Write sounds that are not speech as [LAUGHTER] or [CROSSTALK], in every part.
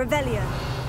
Revelio.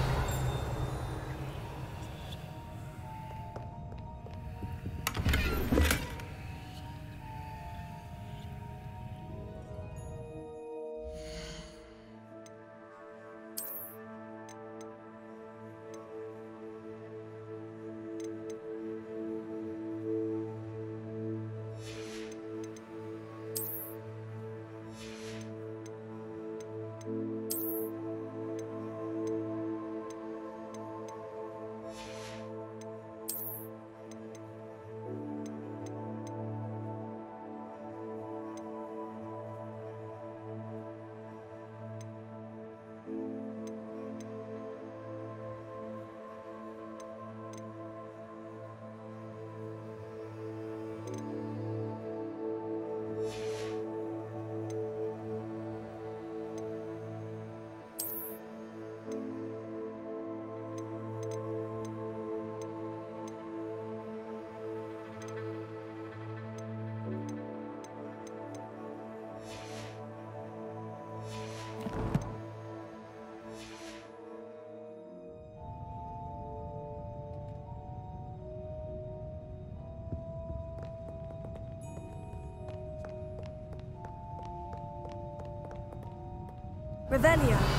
Revelio.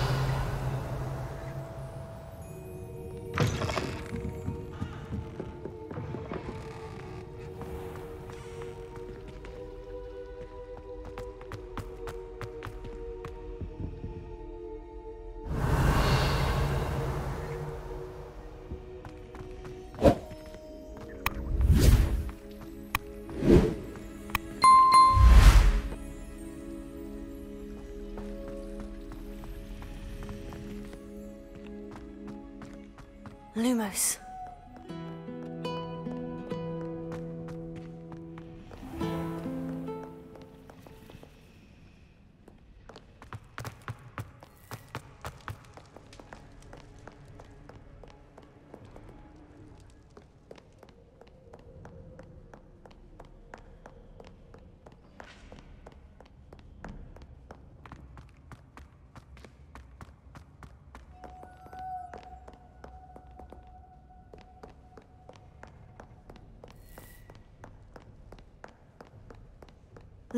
Lumos.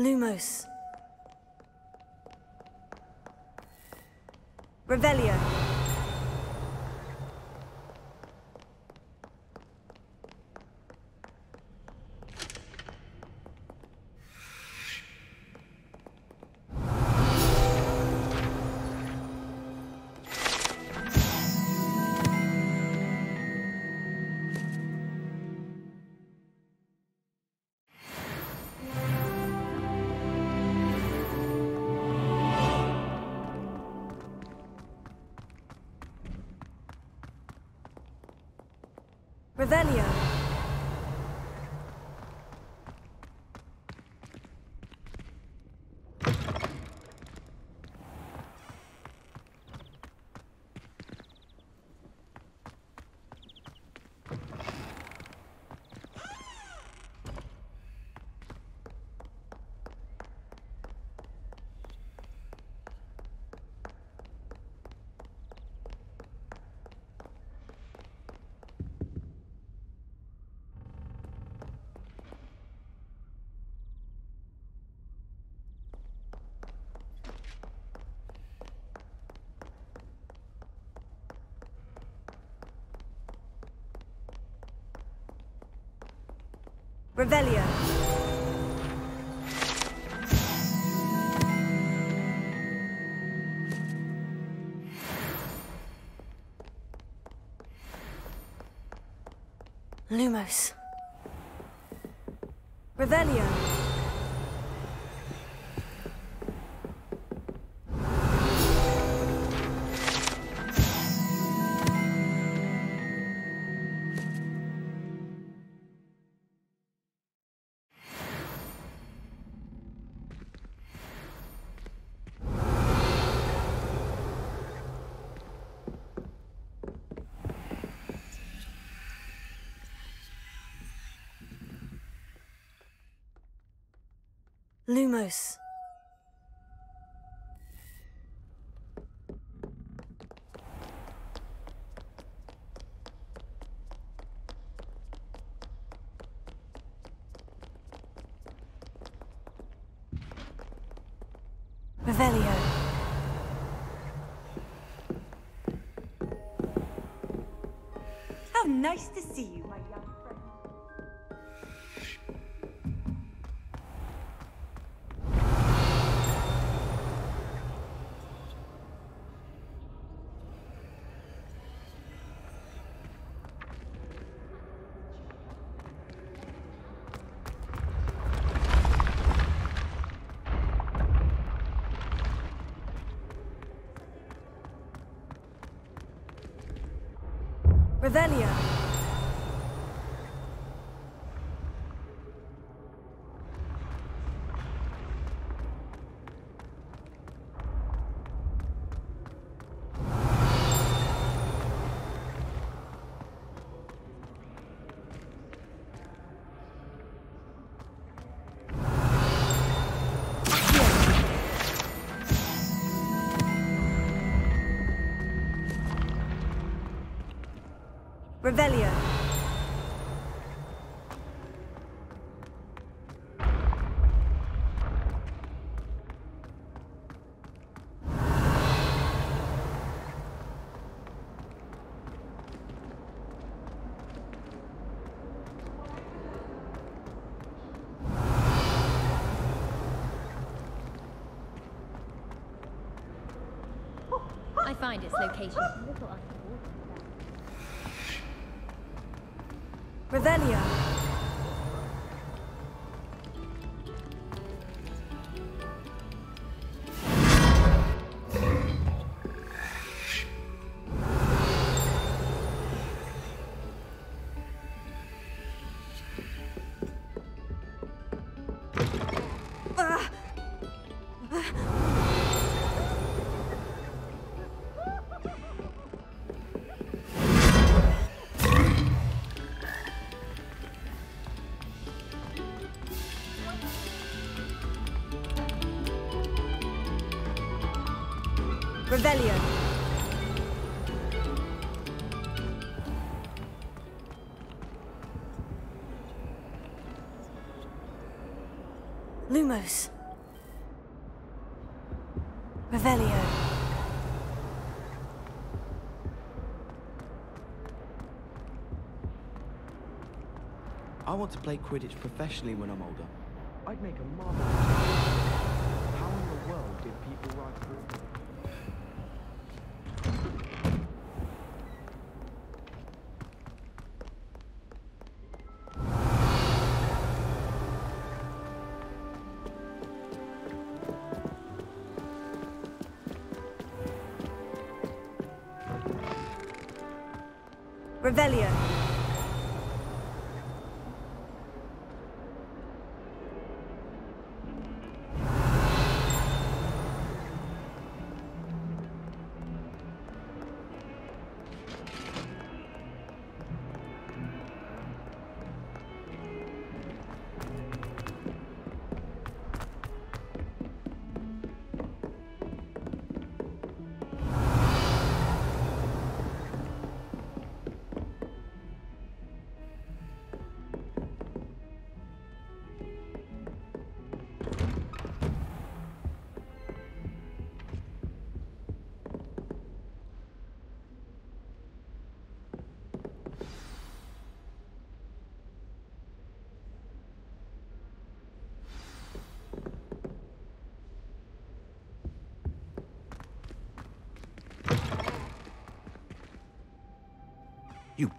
Lumos. Revelio. Revelio. Lumos. Revelio. Lumos. Revelio. nice to see you. Find its location. Revelio. Revelio. Lumos. Revelio. I want to play Quidditch professionally when I'm older. I'd make a marvelous. How in the world did people ride through? Revelio.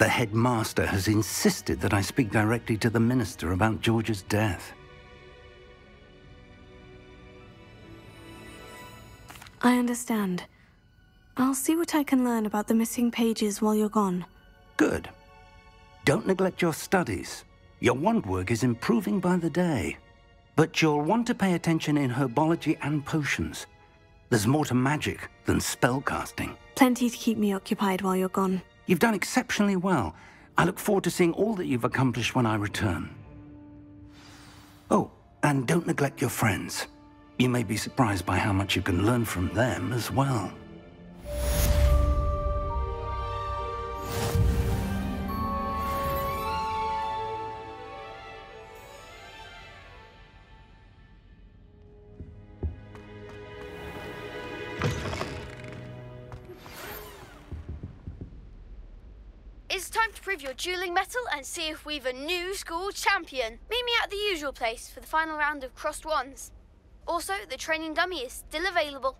The headmaster has insisted that I speak directly to the minister about George's death. I understand. I'll see what I can learn about the missing pages while you're gone. Good. Don't neglect your studies. Your wand work is improving by the day. But you'll want to pay attention in herbology and potions. There's more to magic than spellcasting. Plenty to keep me occupied while you're gone. You've done exceptionally well. I look forward to seeing all that you've accomplished when I return. Oh, and don't neglect your friends. You may be surprised by how much you can learn from them as well. Prove your dueling mettle and see if we've a new school champion. Meet me at the usual place for the final round of crossed wands. Also, the training dummy is still available.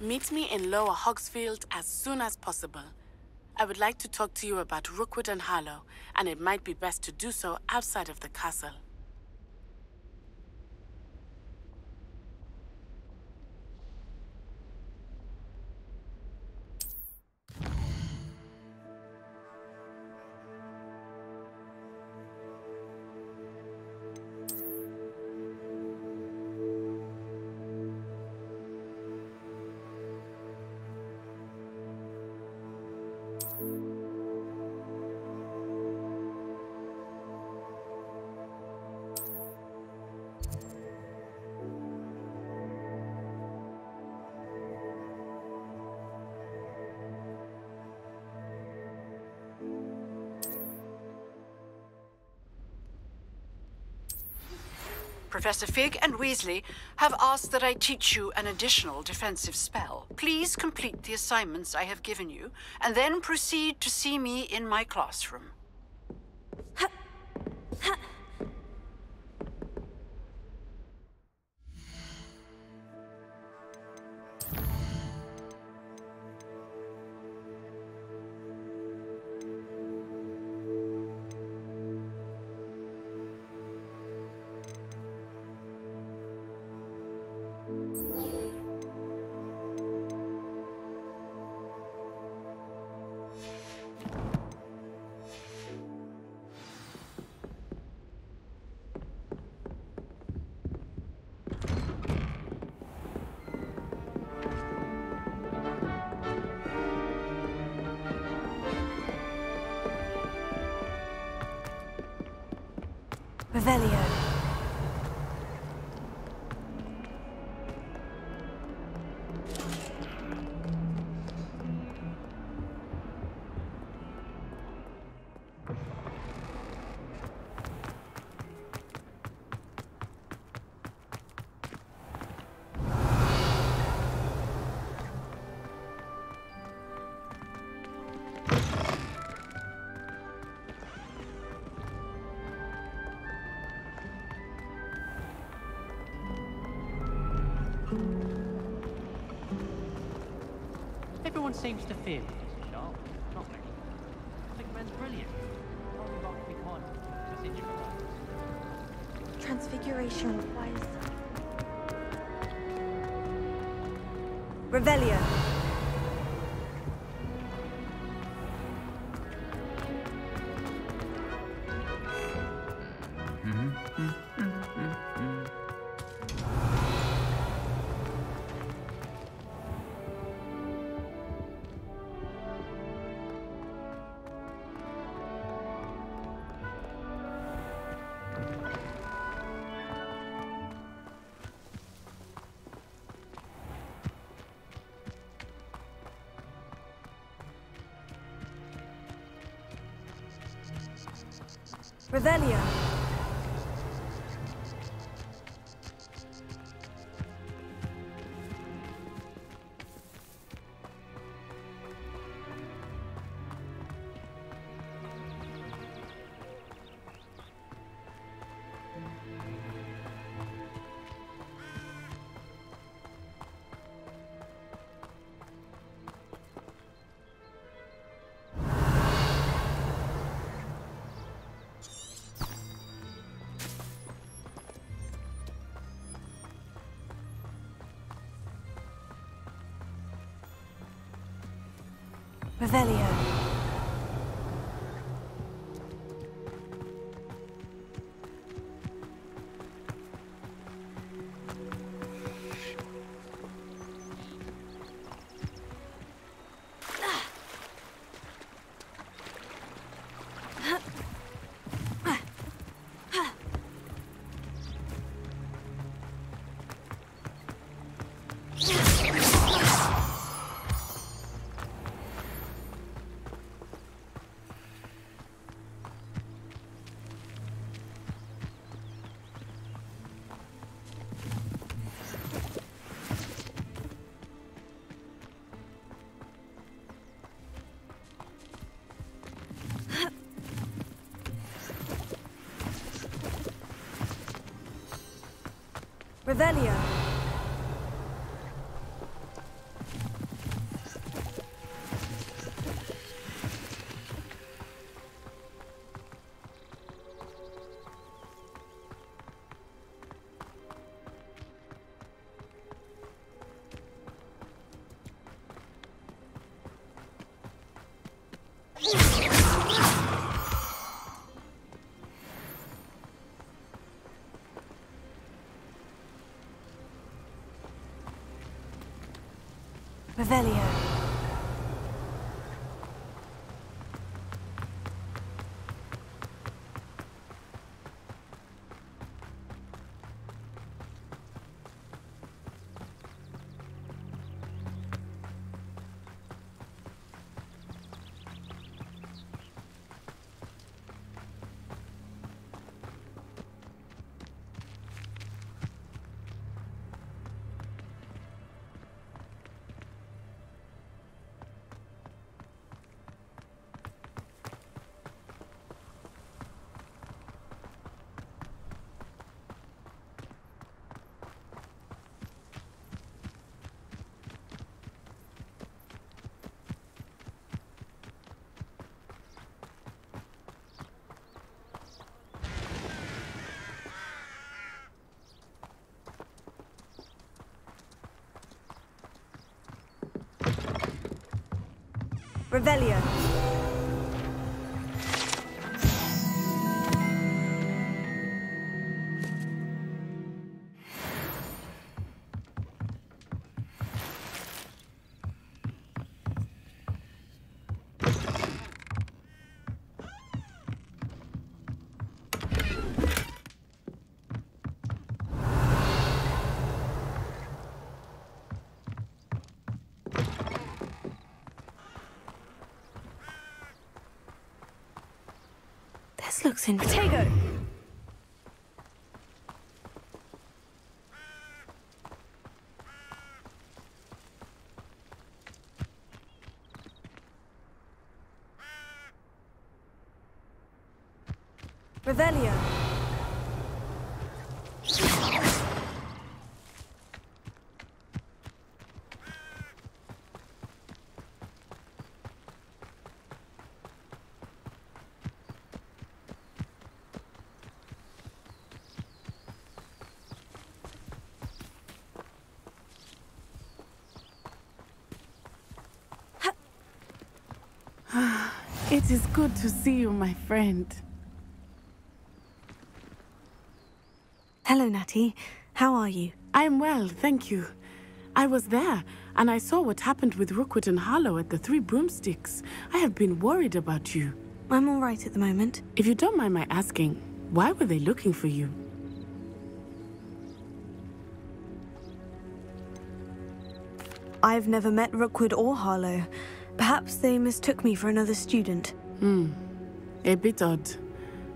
Meet me in Lower Hogsfield as soon as possible. I would like to talk to you about Rookwood and Harlow, and it might be best to do so outside of the castle. Professor Fig and Weasley have asked that I teach you an additional defensive spell. Please complete the assignments I have given you, and then proceed to see me in my classroom. Revelio. Seems to fear Revelio. Revelio. Revelio. Revelio. Revelio. Interesting. Protego. Revelio. It is good to see you, my friend. Hello, Natty. How are you? I'm well, thank you. I was there, and I saw what happened with Rookwood and Harlow at the Three Broomsticks. I have been worried about you. I'm all right at the moment. If you don't mind my asking, why were they looking for you? I've never met Rookwood or Harlow. Perhaps they mistook me for another student. Hmm. A bit odd.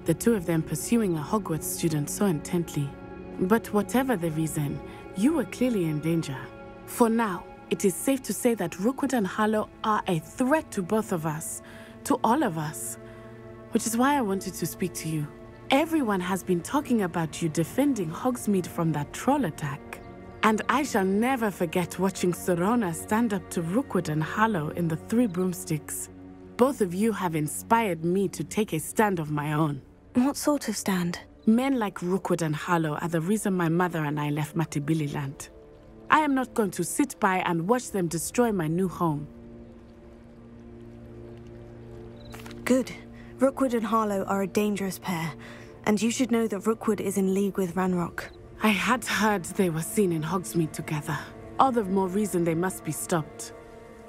the two of them pursuing a Hogwarts student so intently. But whatever the reason, you were clearly in danger. For now, it is safe to say that Rookwood and Harlow are a threat to both of us, to all of us. Which is why I wanted to speak to you. Everyone has been talking about you defending Hogsmeade from that troll attack. And I shall never forget watching Sirona stand up to Rookwood and Harlow in the Three Broomsticks. Both of you have inspired me to take a stand of my own. What sort of stand? Men like Rookwood and Harlow are the reason my mother and I left Matibili land. I am not going to sit by and watch them destroy my new home. Good. Rookwood and Harlow are a dangerous pair, and you should know that Rookwood is in league with Ranrock. I had heard they were seen in Hogsmeade together. All the more reason they must be stopped.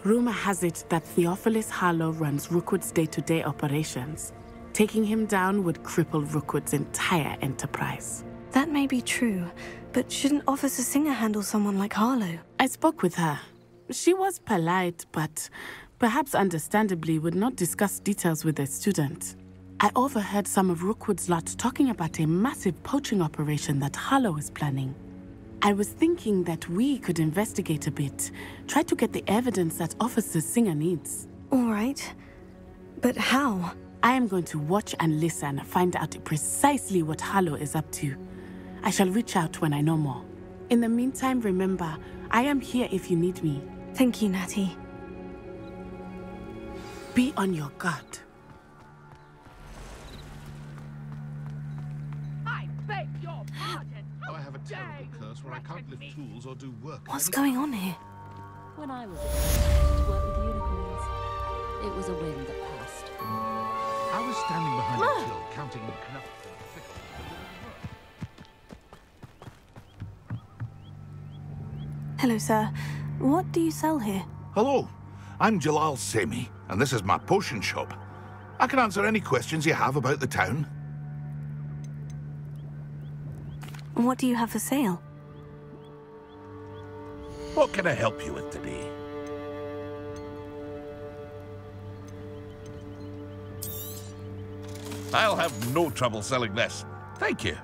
Rumor has it that Theophilus Harlow runs Rookwood's day-to-day operations. Taking him down would cripple Rookwood's entire enterprise. That may be true, but shouldn't Officer Singer handle someone like Harlow? I spoke with her. She was polite, but perhaps understandably would not discuss details with a student. I overheard some of Rookwood's lot talking about a massive poaching operation that Harlow is planning. I was thinking that we could investigate a bit, try to get the evidence that Officer Singer needs. All right. But how? I am going to watch and listen, find out precisely what Harlow is up to. I shall reach out when I know more. In the meantime, remember, I am here if you need me. Thank you, Natty. Be on your guard. I beg your pardon. Oh, I have a terrible curse where I can't lift tools or do work. What's going on here? When I was a kid, to work with unicorns, it was a whim that passed. I was standing behind a ah! till, counting knuckles. Hello, sir. What do you sell here? Hello, I'm Jalal Semi, and this is my potion shop. I can answer any questions you have about the town. What do you have for sale? What can I help you with today? I'll have no trouble selling this. Thank you.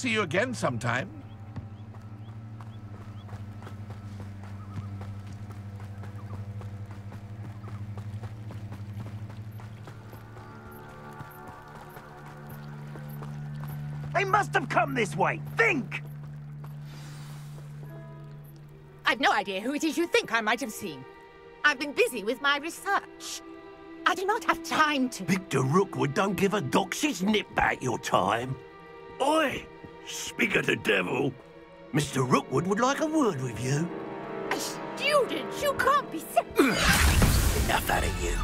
See you again sometime. They must have come this way. Think! I've no idea who it is you think I might have seen. I've been busy with my research. I do not have time to... Victor Rookwood don't give a doxy's nip back your time. Oi! Speak of the devil. Mr. Rookwood would like a word with you. A student? You can't be serious. Enough out of you.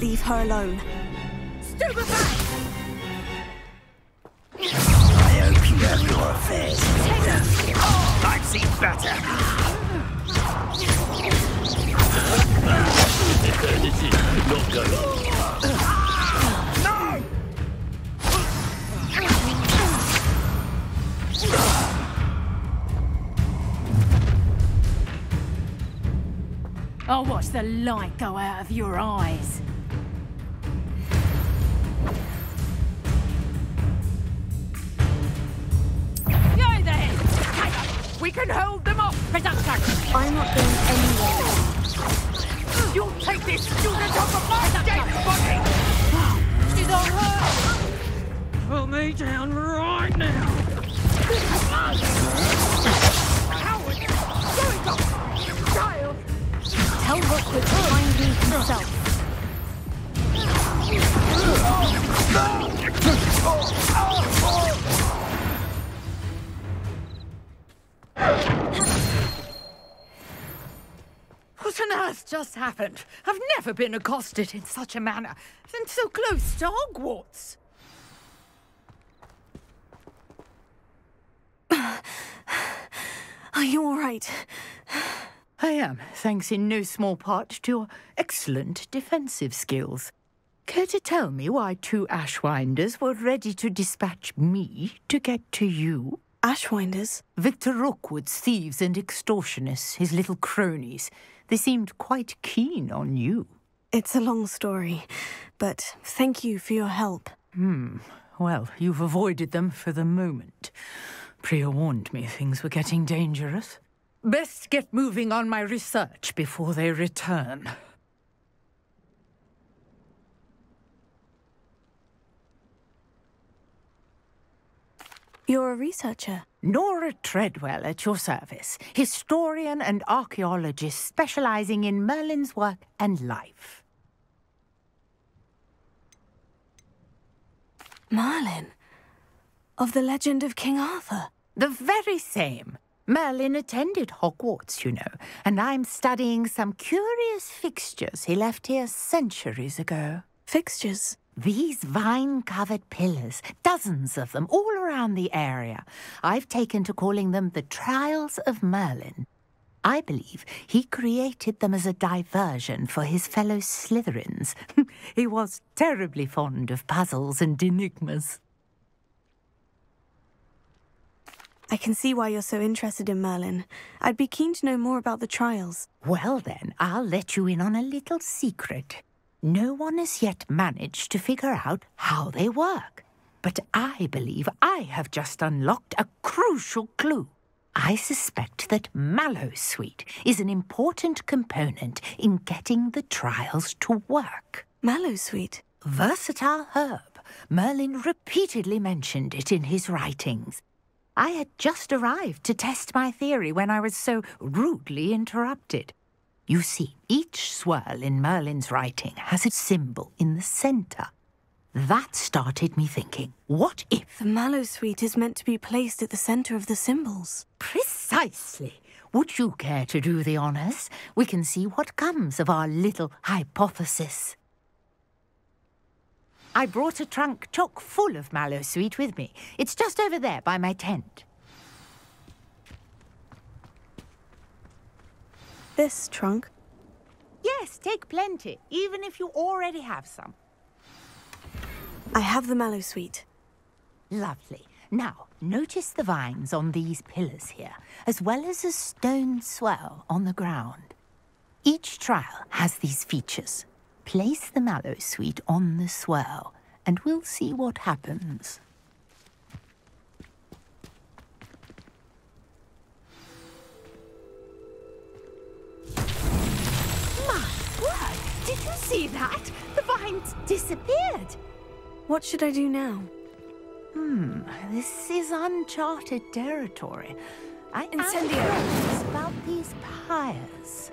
Leave her alone. Stupefy! I hope you have your affairs together. I've seen better. this [LAUGHS] is not going. I'll watch the light go out of your eyes. Yo there! We can hold them off, Production! I'm not going anywhere. You'll take this student off of my dead body! She's on her! Pull me down right now! Tell Rookwood to find me himself. What on earth just happened? I've never been accosted in such a manner, and so close to Hogwarts. [SIGHS] Are you all right? I am, thanks in no small part to your excellent defensive skills. Care to tell me why two Ashwinders were ready to dispatch me to get to you? Ashwinders? Victor Rookwood's thieves and extortionists, his little cronies. They seemed quite keen on you. It's a long story, but thank you for your help. Hmm. Well, you've avoided them for the moment. Priya warned me things were getting dangerous. Best get moving on my research before they return. You're a researcher. Nora Treadwell at your service, historian and archaeologist specializing in Merlin's work and life. Merlin? Of the legend of King Arthur? The very same. Merlin attended Hogwarts, you know, and I'm studying some curious fixtures he left here centuries ago. Fixtures? These vine covered pillars, dozens of them, all around the area. I've taken to calling them the Trials of Merlin. I believe he created them as a diversion for his fellow Slytherins. [LAUGHS] he was terribly fond of puzzles and enigmas. I can see why you're so interested in Merlin. I'd be keen to know more about the trials. Well, then, I'll let you in on a little secret. No one has yet managed to figure out how they work. But I believe I have just unlocked a crucial clue. I suspect that Mallowsweet is an important component in getting the trials to work. Mallowsweet? Versatile herb. Merlin repeatedly mentioned it in his writings. I had just arrived to test my theory when I was so rudely interrupted. You see, each swirl in Merlin's writing has a symbol in the centre. That started me thinking, what if... The Mallowsweet is meant to be placed at the centre of the symbols. Precisely. Would you care to do the honours? We can see what comes of our little hypothesis. I brought a trunk chock full of mallowsweet with me. It's just over there by my tent. This trunk? Yes, take plenty, even if you already have some. I have the mallowsweet. Lovely. Now, notice the vines on these pillars here, as well as a stone swell on the ground. Each trial has these features. Place the Mallowsweet on the swell, and we'll see what happens. My word! Did you see that? The vines disappeared. What should I do now? Hmm, this is uncharted territory. I Incendio. am about these pyres.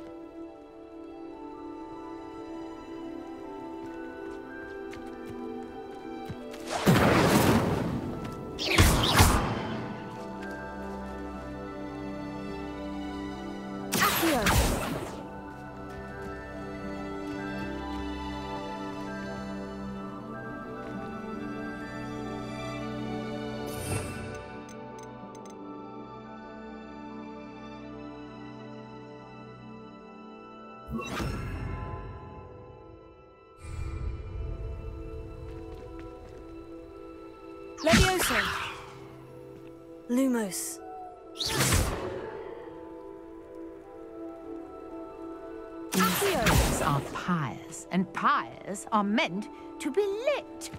Pyres are meant to be lit.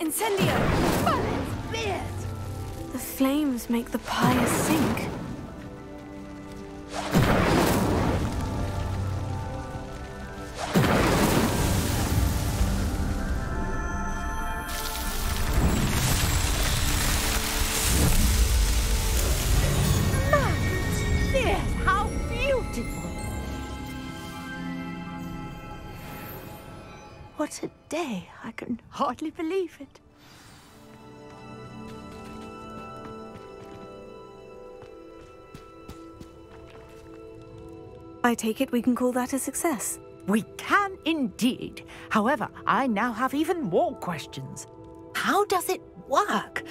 Incendio. The flames make the pyre sink. Hardly believe it. I take it we can call that a success. We can indeed. However, I now have even more questions. How does it work?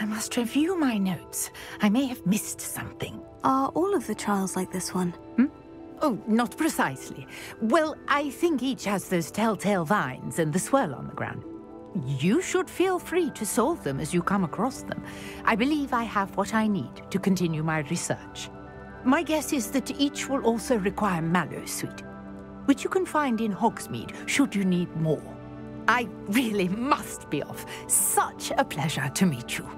I must review my notes. I may have missed something. Are all of the trials like this one? Hmm? Oh, not precisely. Well, I think each has those telltale vines and the swirl on the ground. You should feel free to solve them as you come across them. I believe I have what I need to continue my research. My guess is that each will also require mallowsweet, which you can find in Hogsmeade should you need more. I really must be off. Such a pleasure to meet you.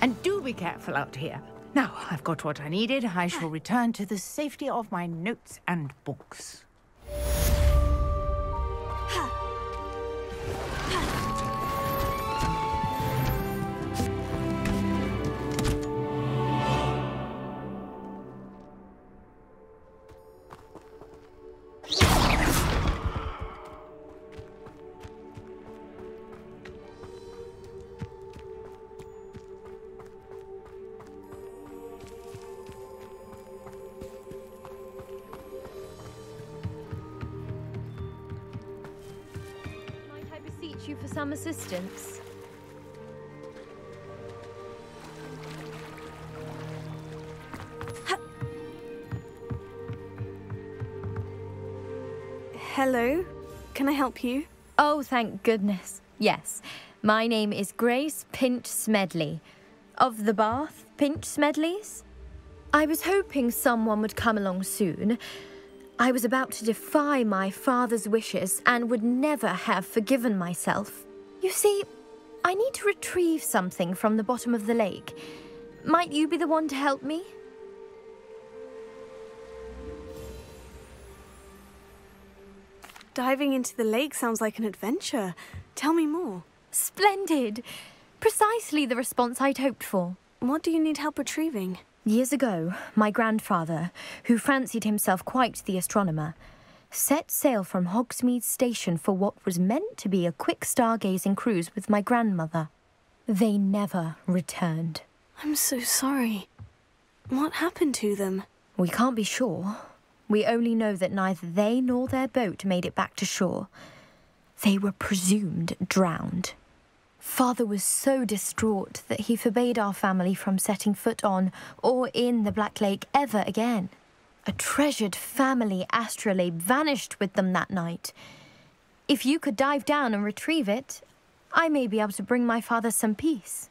And do be careful out here. Now I've got what I needed. I shall return to the safety of my notes and books. Help you? Oh, thank goodness. Yes. My name is Grace Pinch Smedley. Of the Bath Pinch Smedleys? I was hoping someone would come along soon. I was about to defy my father's wishes and would never have forgiven myself. You see, I need to retrieve something from the bottom of the lake. Might you be the one to help me? Diving into the lake sounds like an adventure. Tell me more. Splendid! Precisely the response I'd hoped for. What do you need help retrieving? Years ago, my grandfather, who fancied himself quite the astronomer, set sail from Hogsmeade Station for what was meant to be a quick stargazing cruise with my grandmother. They never returned. I'm so sorry. What happened to them? We can't be sure. We only know that neither they nor their boat made it back to shore. They were presumed drowned. Father was so distraught that he forbade our family from setting foot on or in the Black Lake ever again. A treasured family astrolabe vanished with them that night. If you could dive down and retrieve it, I may be able to bring my father some peace.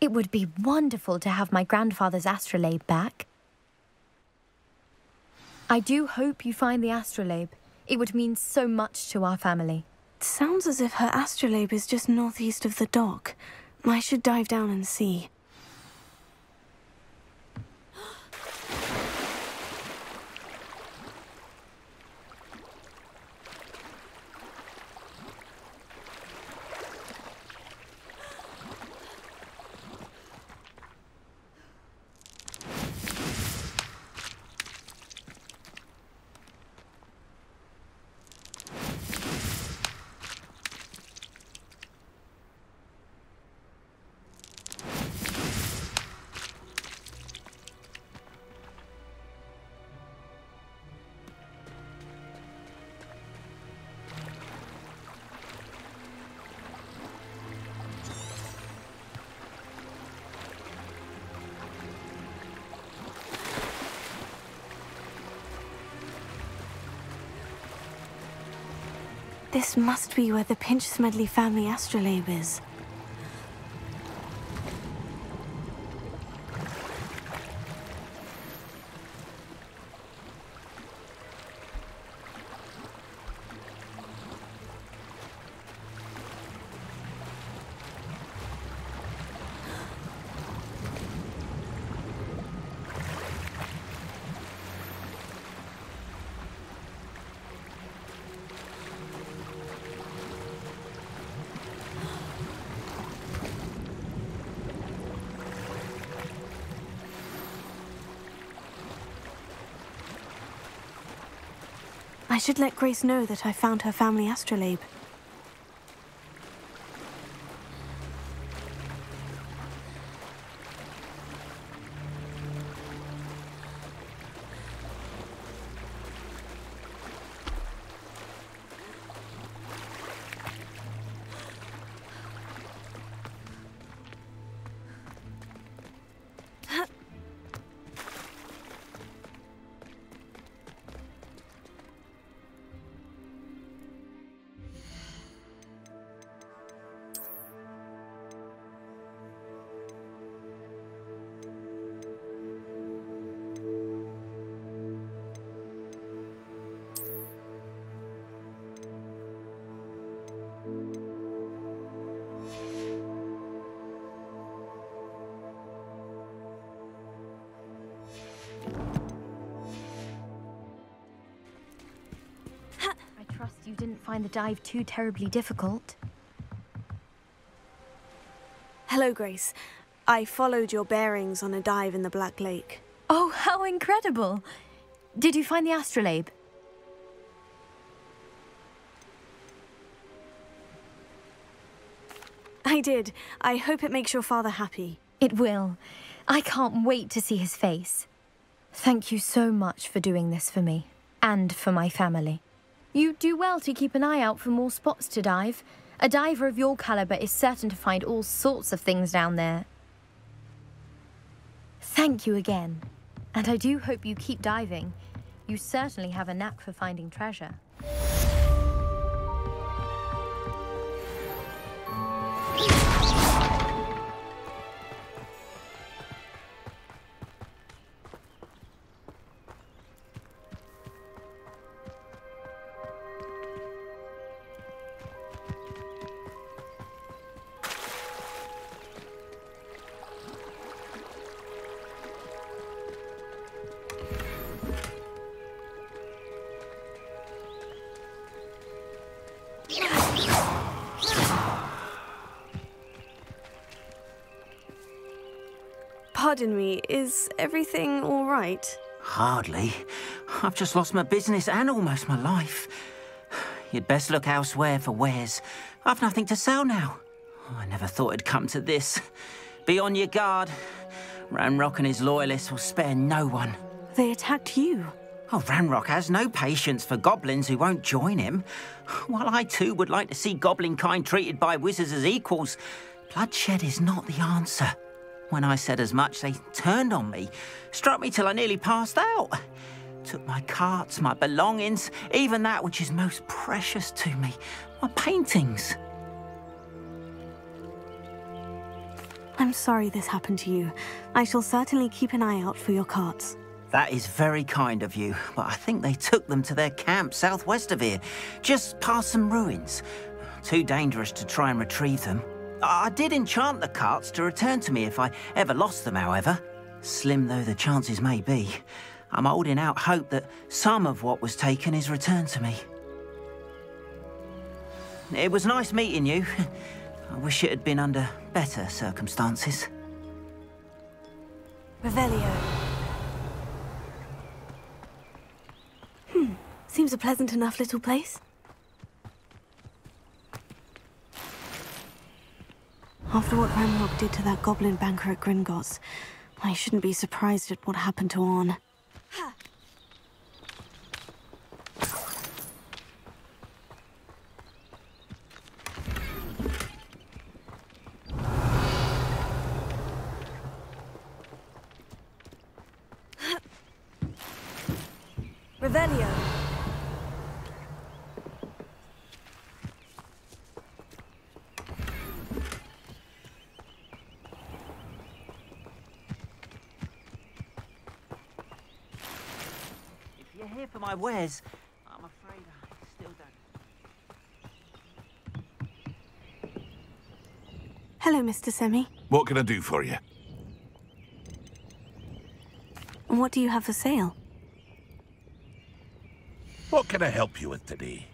It would be wonderful to have my grandfather's astrolabe back. I do hope you find the astrolabe. It would mean so much to our family. Sounds as if her astrolabe is just northeast of the dock. I should dive down and see. Be where the Pinch Smedley family astrolabe is. I should let Grace know that I found her family astrolabe. Find the dive too terribly difficult. Hello, Grace. I followed your bearings on a dive in the Black Lake. Oh, how incredible! Did you find the astrolabe? I did. I hope it makes your father happy. It will. I can't wait to see his face. Thank you so much for doing this for me and for my family. You do well to keep an eye out for more spots to dive. A diver of your caliber is certain to find all sorts of things down there. Thank you again. And I do hope you keep diving. You certainly have a knack for finding treasure. Pardon me, is everything all right? Hardly. I've just lost my business and almost my life. You'd best look elsewhere for wares. I've nothing to sell now. I never thought it'd come to this. Be on your guard. Ranrock and his loyalists will spare no one. They attacked you. Oh, Ranrock has no patience for goblins who won't join him. While I too would like to see goblin kind treated by wizards as equals, bloodshed is not the answer. When I said as much, they turned on me, struck me till I nearly passed out. Took my carts, my belongings, even that which is most precious to me, my paintings. I'm sorry this happened to you. I shall certainly keep an eye out for your carts. That is very kind of you, but I think they took them to their camp southwest of here, just past some ruins. Too dangerous to try and retrieve them. I did enchant the carts to return to me if I ever lost them, however. Slim though the chances may be, I'm holding out hope that some of what was taken is returned to me. It was nice meeting you. [LAUGHS] I wish it had been under better circumstances. Revelio. Hmm, seems a pleasant enough little place. After what Ranrock did to that goblin banker at Gringotts, I shouldn't be surprised at what happened to Orn. Revelio. If you're here for my wares, I'm afraid I still don't. Hello, Mr. Semi. What can I do for you? What do you have for sale? What can I help you with today?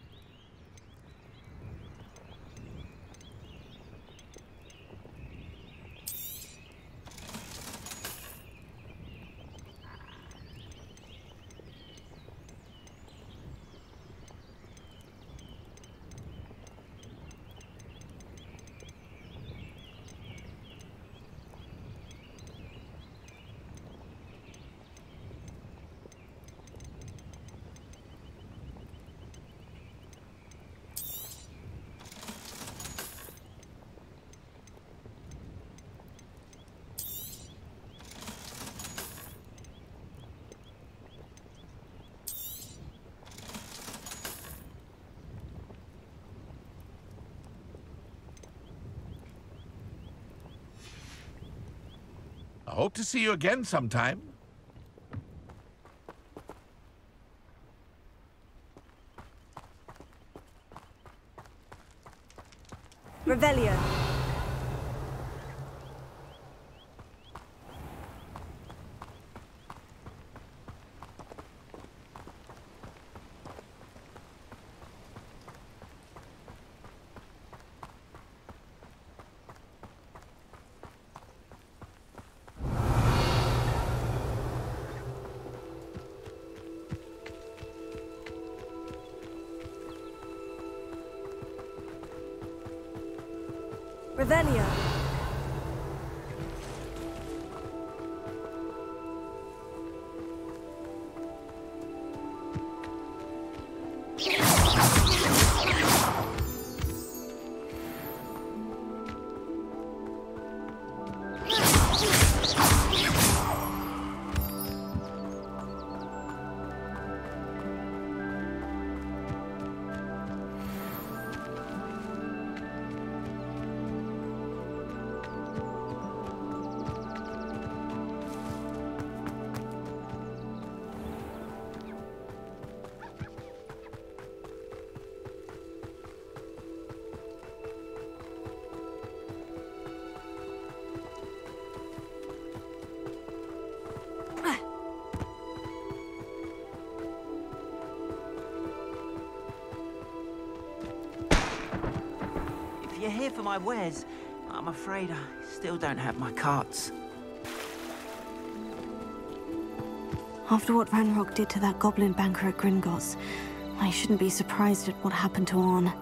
I hope to see you again sometime. Revelio. You're here for my wares, I'm afraid I still don't have my carts. After what Ranrock did to that goblin banker at Gringotts, I shouldn't be surprised at what happened to Orn.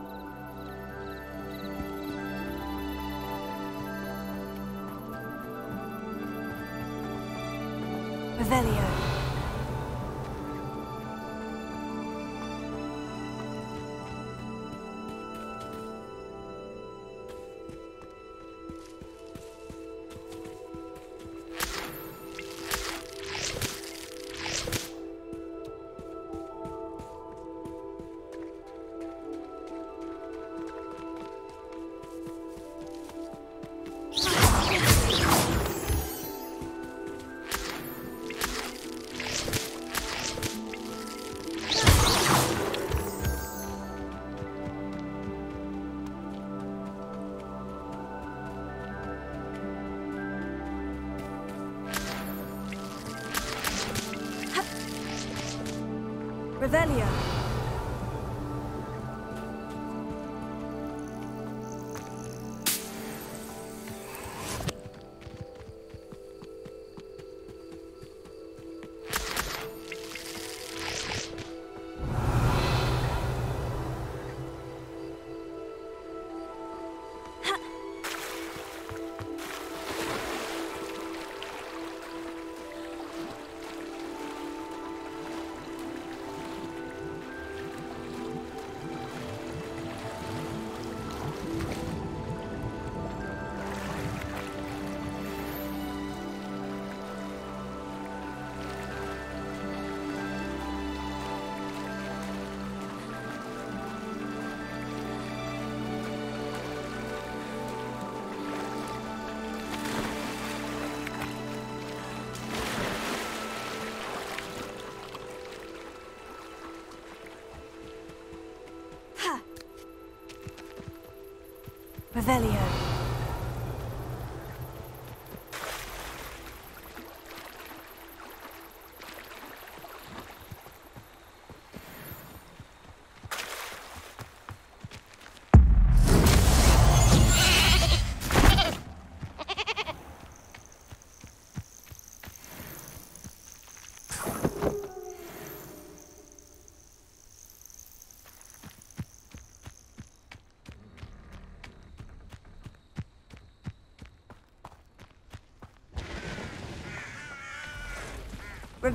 Revelio.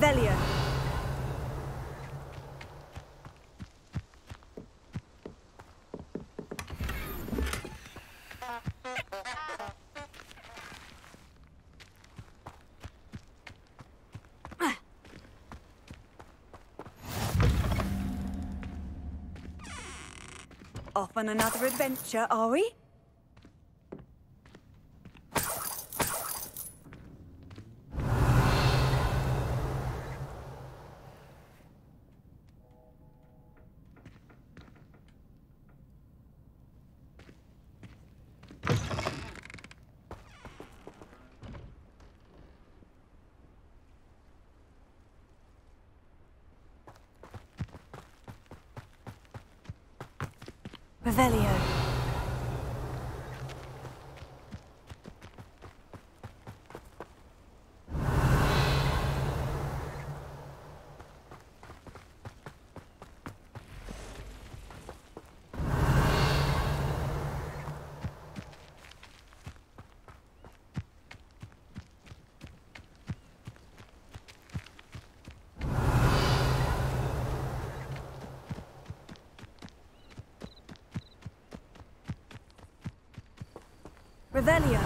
Revelio. Off on another adventure, are we? Revelio. فاليا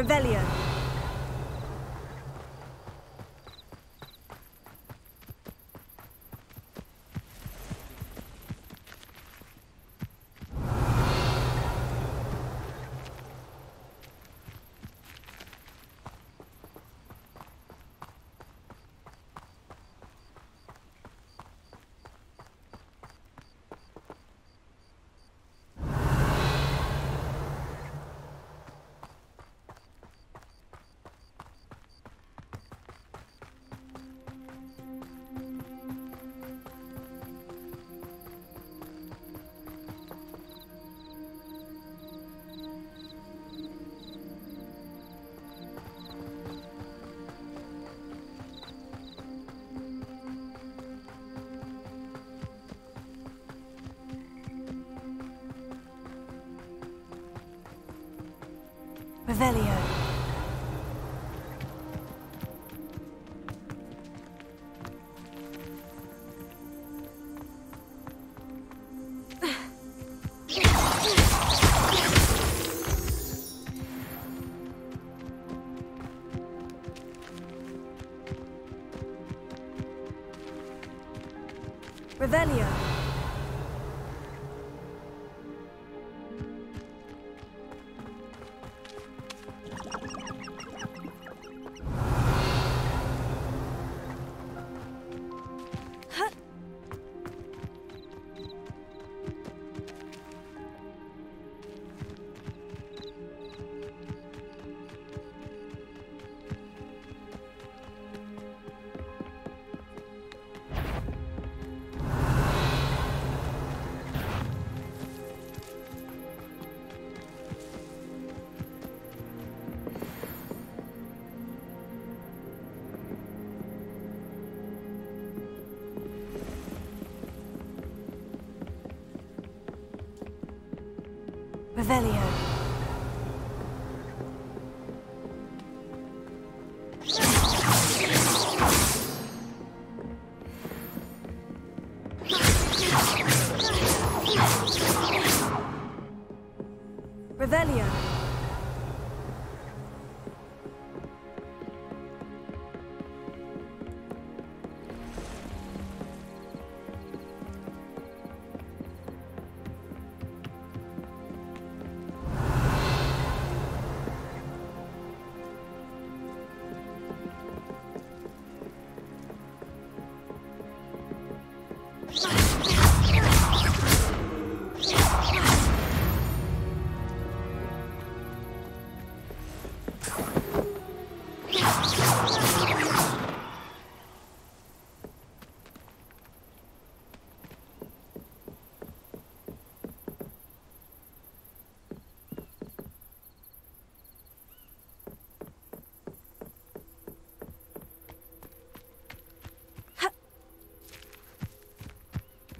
Revelio. Revelio. Revelio.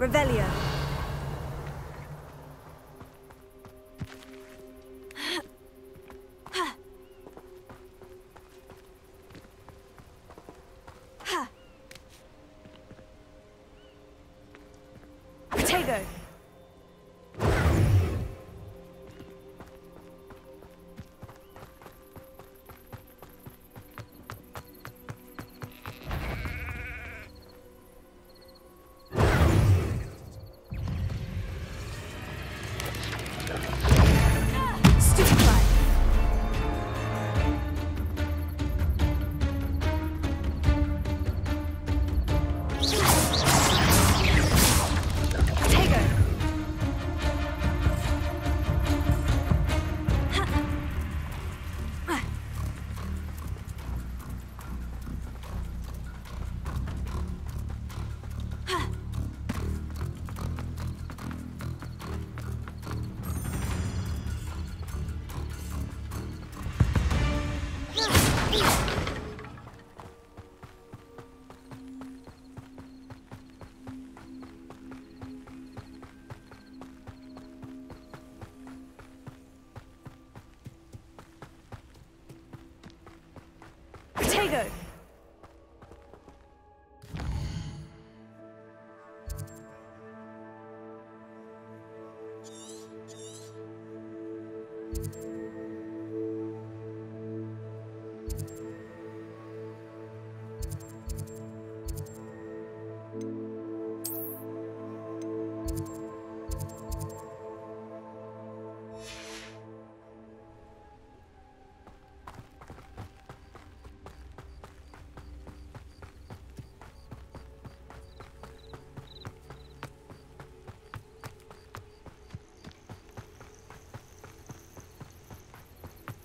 Revelio.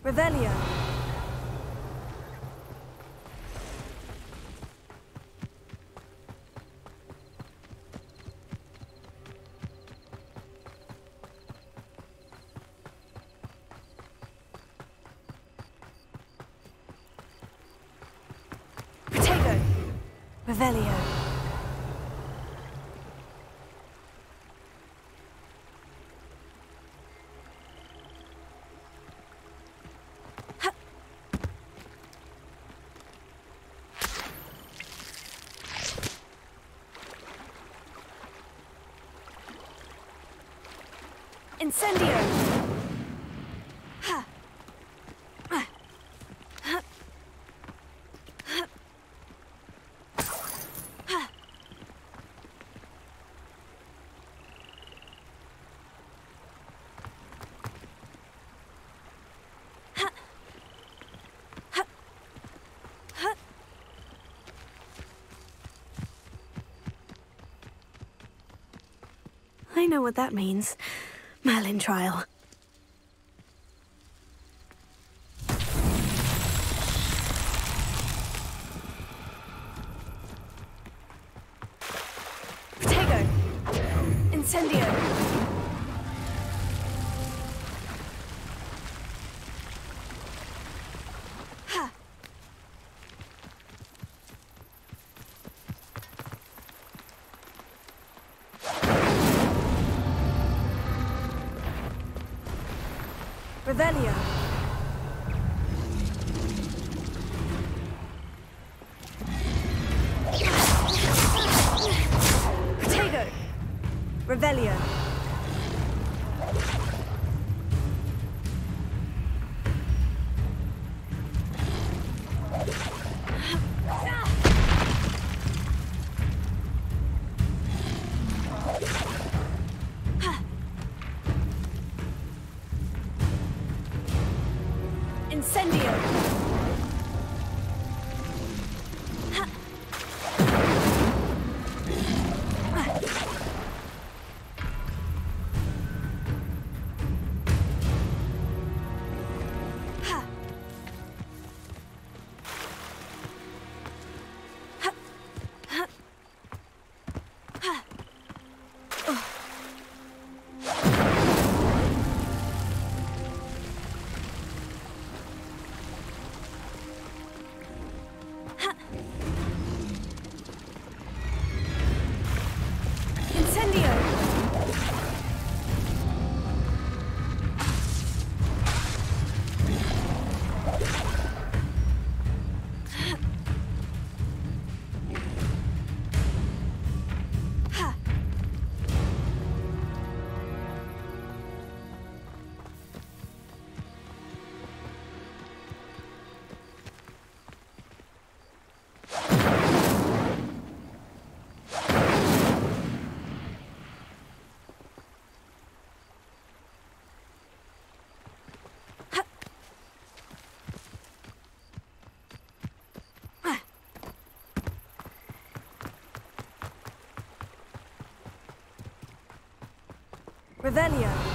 Revelio. Incendio! I know what that means. Merlin trial. Incendio! Revelio.